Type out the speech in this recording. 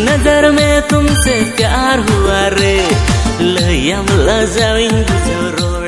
नज़र में तुमसे प्यार हुआ रे। लैया लजाविंग जो रोड़म